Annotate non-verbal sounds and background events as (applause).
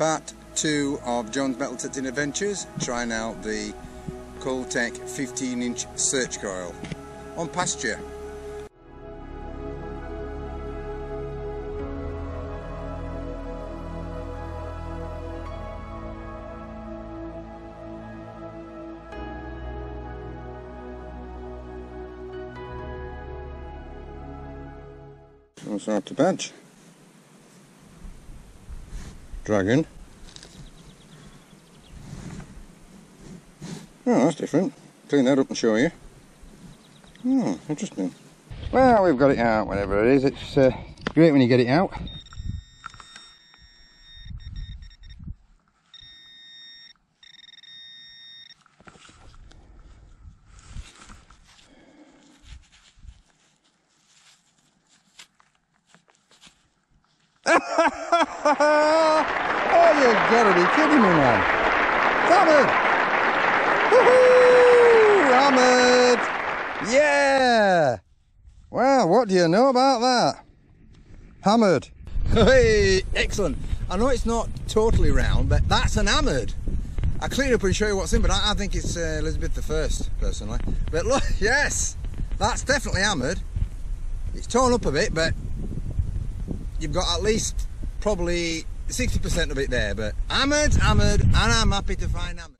Part 2 of John's Metal Detecting Adventures, trying out the Coiltek 15 inch search coil on pasture. Start to patch. Dragon. Oh, that's different. Clean that up and show you. Oh, interesting. Well, we've got it out, whatever it is. It's uh, great when you get it out. (laughs) gotta be kidding me, man. Hammered! Woohoo! Hammered! Yeah! Well, what do you know about that? Hammered. (laughs) Hey, excellent. I know it's not totally round, but that's an hammered. I'll clean up and show you what's in, but I, I think it's uh, Elizabeth First, personally. But look, (laughs) yes, that's definitely hammered. It's torn up a bit, but you've got at least probably 60% of it there, but hammered, hammered, and I'm happy to find hammered.